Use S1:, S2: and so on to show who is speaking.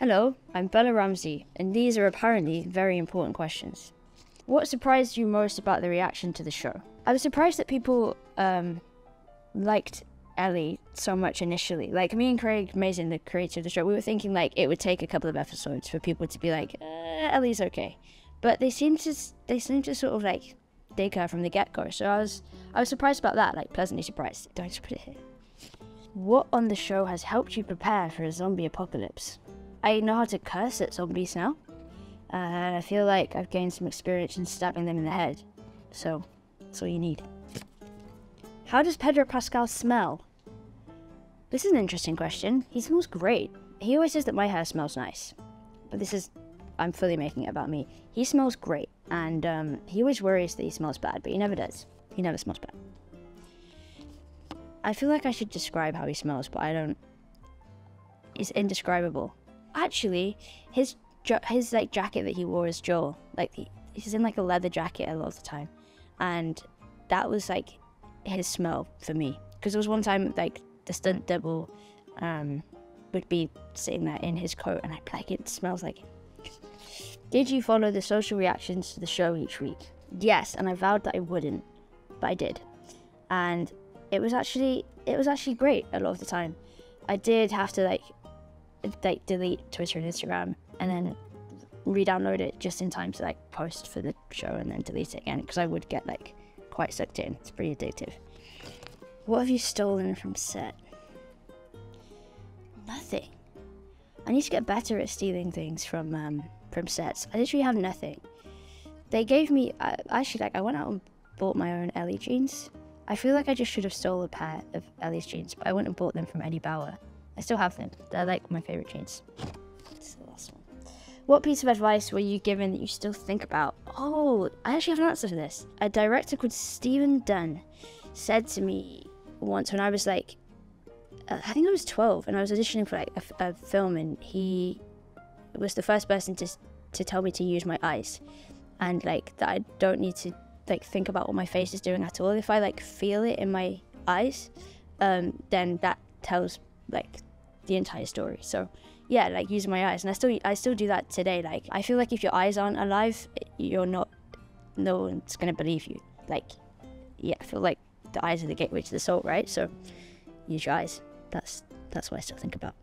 S1: Hello, I'm Bella Ramsey, and these are apparently very important questions. What surprised you most about the reaction to the show? I was surprised that people um, liked Ellie so much initially. Like me and Craig Mazin, the creator of the show, we were thinking like it would take a couple of episodes for people to be like, uh, Ellie's okay, but they seem to they seem to sort of like dig her from the get go. So I was I was surprised about that, like pleasantly surprised. Do I just put it here? What on the show has helped you prepare for a zombie apocalypse? I know how to curse at zombies now. Uh, I feel like I've gained some experience in stabbing them in the head. So, that's all you need. How does Pedro Pascal smell? This is an interesting question. He smells great. He always says that my hair smells nice. But this is, I'm fully making it about me. He smells great. And um, he always worries that he smells bad, but he never does. He never smells bad. I feel like I should describe how he smells, but I don't. It's indescribable actually his his like jacket that he wore is Joel, like he, he's in like a leather jacket a lot of the time, and that was like his smell for me. Because there was one time like the stunt double um, would be sitting there in his coat, and I'd like it smells like. Did you follow the social reactions to the show each week? Yes, and I vowed that I wouldn't, but I did, and it was actually it was actually great a lot of the time. I did have to like like delete Twitter and Instagram and then re-download it just in time to like post for the show and then delete it again because I would get like quite sucked in. It's pretty addictive. What have you stolen from set? Nothing. I need to get better at stealing things from um, from sets. I literally have nothing. They gave me uh, actually like I went out and bought my own Ellie jeans. I feel like I just should have stole a pair of Ellie's jeans, but I went and bought them from Eddie Bauer. I still have them. They're like my favorite jeans. It's the last one. What piece of advice were you given that you still think about? Oh, I actually have an answer for this. A director called Stephen Dunn said to me once when I was like, uh, I think I was 12 and I was auditioning for like a, a film and he was the first person to, to tell me to use my eyes and like that I don't need to like think about what my face is doing at all. If I like feel it in my eyes, um, then that tells like the entire story. So yeah, like using my eyes, and I still I still do that today. Like I feel like if your eyes aren't alive, you're not. No one's gonna believe you. Like yeah, I feel like the eyes are the gateway to the soul, right? So use your eyes. That's that's what I still think about.